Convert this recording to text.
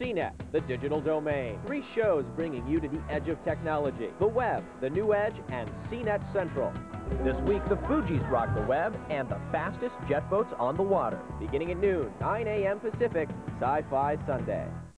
CNET, the digital domain. Three shows bringing you to the edge of technology. The web, the new edge, and CNET Central. This week, the Fugees rock the web and the fastest jet boats on the water. Beginning at noon, 9 a.m. Pacific, Sci-Fi Sunday.